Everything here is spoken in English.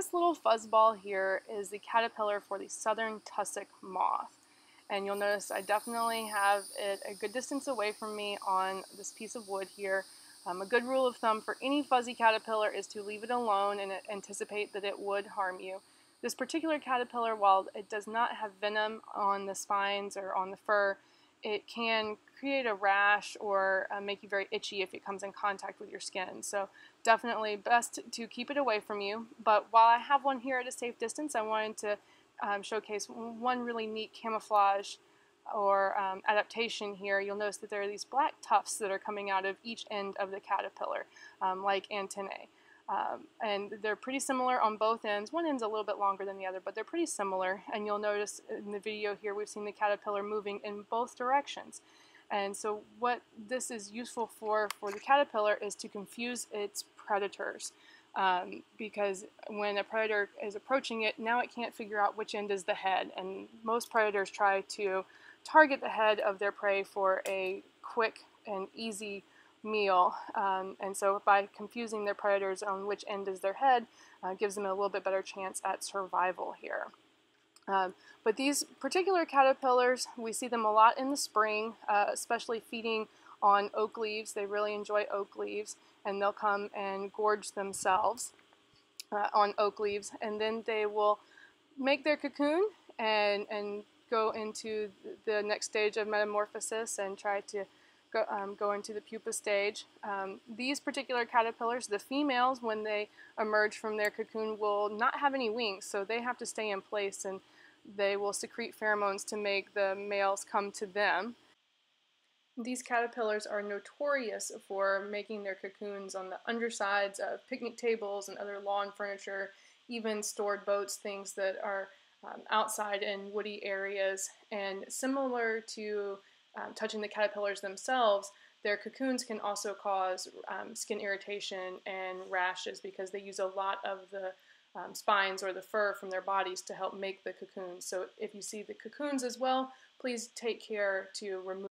this little fuzzball here is the caterpillar for the southern tussock moth. And you'll notice I definitely have it a good distance away from me on this piece of wood here. Um, a good rule of thumb for any fuzzy caterpillar is to leave it alone and anticipate that it would harm you. This particular caterpillar, while it does not have venom on the spines or on the fur, it can create a rash or uh, make you very itchy if it comes in contact with your skin. So definitely best to keep it away from you. But while I have one here at a safe distance, I wanted to um, showcase one really neat camouflage or um, adaptation here. You'll notice that there are these black tufts that are coming out of each end of the caterpillar, um, like antennae. Um, and they're pretty similar on both ends. One end's a little bit longer than the other, but they're pretty similar. And you'll notice in the video here, we've seen the caterpillar moving in both directions. And so what this is useful for for the caterpillar is to confuse its predators. Um, because when a predator is approaching it, now it can't figure out which end is the head. And most predators try to target the head of their prey for a quick and easy meal. Um, and so by confusing their predators on which end is their head, uh, gives them a little bit better chance at survival here. Um, but these particular caterpillars, we see them a lot in the spring, uh, especially feeding on oak leaves. They really enjoy oak leaves, and they'll come and gorge themselves uh, on oak leaves, and then they will make their cocoon and, and go into the next stage of metamorphosis and try to go, um, go into the pupa stage. Um, these particular caterpillars, the females, when they emerge from their cocoon, will not have any wings, so they have to stay in place and they will secrete pheromones to make the males come to them. These caterpillars are notorious for making their cocoons on the undersides of picnic tables and other lawn furniture, even stored boats, things that are um, outside in woody areas. And similar to um, touching the caterpillars themselves, their cocoons can also cause um, skin irritation and rashes because they use a lot of the um, spines or the fur from their bodies to help make the cocoons. So if you see the cocoons as well, please take care to remove